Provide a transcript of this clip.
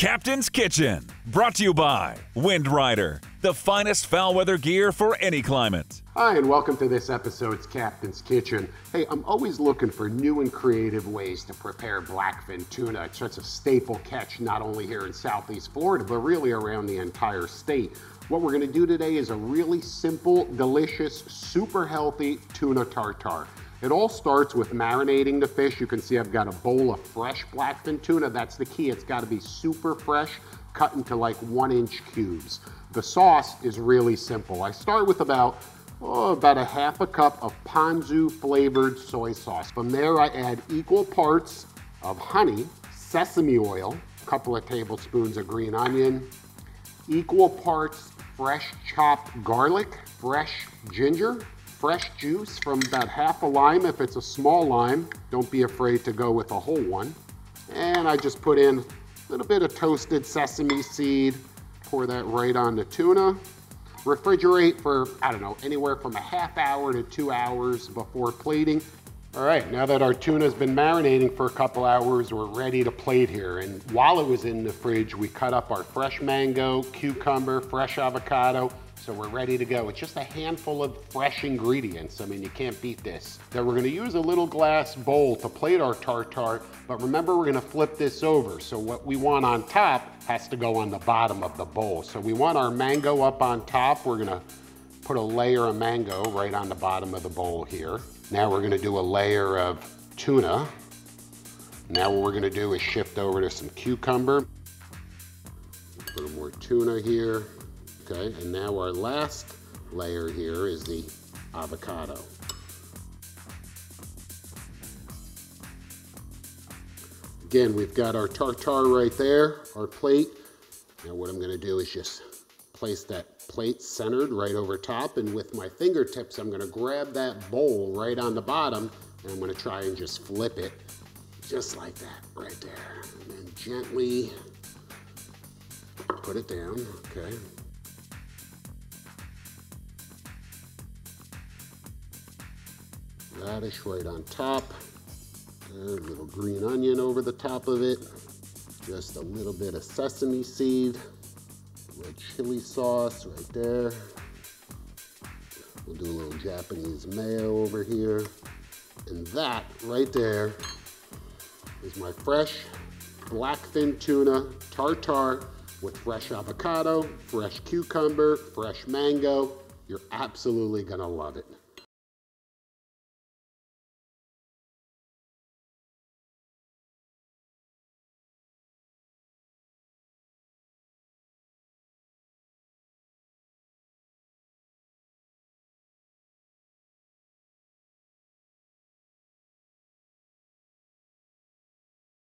Captain's Kitchen, brought to you by WindRider, the finest foul weather gear for any climate. Hi, and welcome to this episode's Captain's Kitchen. Hey, I'm always looking for new and creative ways to prepare blackfin tuna. It's such a staple catch not only here in Southeast Florida, but really around the entire state. What we're gonna do today is a really simple, delicious, super healthy tuna tartare. It all starts with marinating the fish. You can see I've got a bowl of fresh blackfin tuna. That's the key. It's got to be super fresh, cut into like one inch cubes. The sauce is really simple. I start with about oh, about a half a cup of ponzu flavored soy sauce. From there, I add equal parts of honey, sesame oil, a couple of tablespoons of green onion, equal parts fresh chopped garlic, fresh ginger, fresh juice from about half a lime if it's a small lime. Don't be afraid to go with a whole one. And I just put in a little bit of toasted sesame seed, pour that right on the tuna. Refrigerate for, I don't know, anywhere from a half hour to two hours before plating. All right, now that our tuna's been marinating for a couple hours, we're ready to plate here. And while it was in the fridge, we cut up our fresh mango, cucumber, fresh avocado, so we're ready to go. It's just a handful of fresh ingredients. I mean, you can't beat this. Now we're gonna use a little glass bowl to plate our tartare, but remember we're gonna flip this over. So what we want on top has to go on the bottom of the bowl. So we want our mango up on top. We're gonna put a layer of mango right on the bottom of the bowl here. Now we're gonna do a layer of tuna. Now what we're gonna do is shift over to some cucumber. A little more tuna here. Okay, and now our last layer here is the avocado. Again, we've got our tartare right there, our plate. Now what I'm gonna do is just place that plate centered right over top and with my fingertips, I'm gonna grab that bowl right on the bottom and I'm gonna try and just flip it just like that right there. And then gently put it down, okay. Radish right on top. a little green onion over the top of it. Just a little bit of sesame seed. Red chili sauce right there. We'll do a little Japanese mayo over here. And that right there is my fresh blackfin tuna tartare with fresh avocado, fresh cucumber, fresh mango. You're absolutely gonna love it.